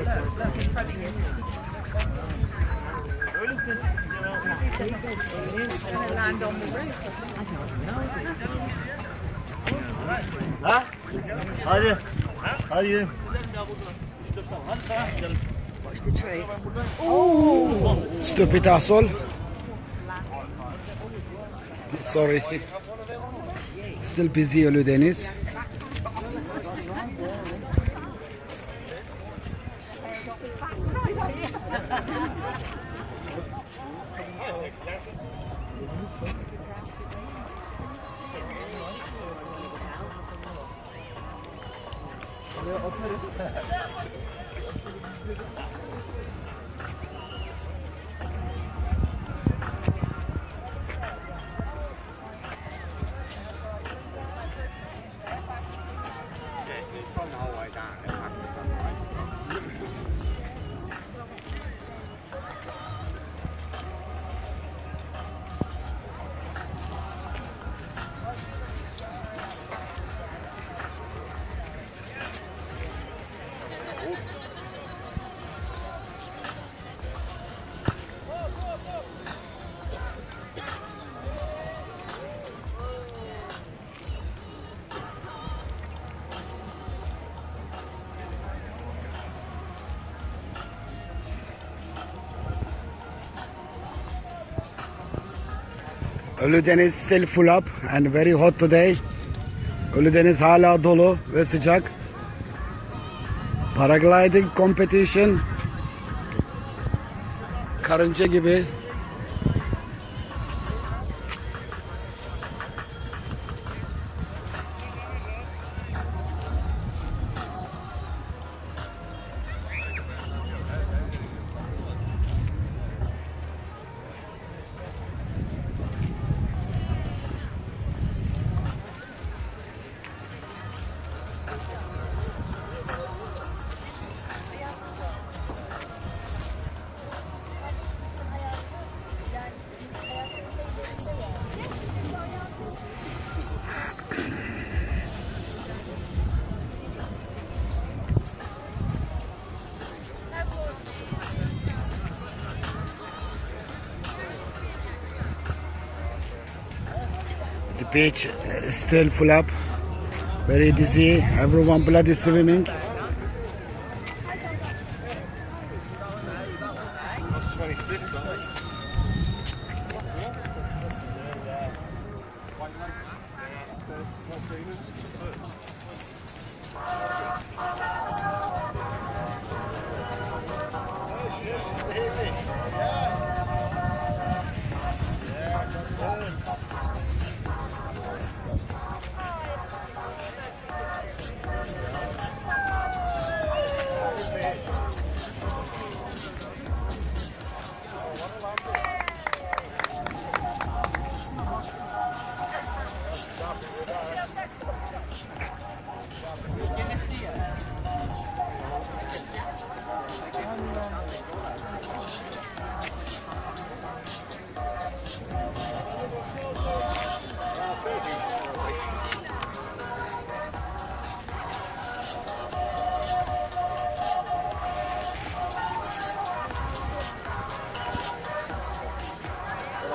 nice one. Land roof. Ha? Hadi. Hadi. Watch the tree. Stupid asshole. Sorry. Still busy Yeah, I'll put it. Ölüdeniz. Ölüdeniz still full up and very hot today. Ölüdeniz hala dolu ve sıcak. Paragliding competition. Karınca gibi. Beach uh, still full up. Very busy. Everyone bloody swimming.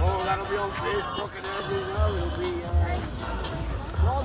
Oh, that'll be on Facebook and everything. It'll be uh, Ron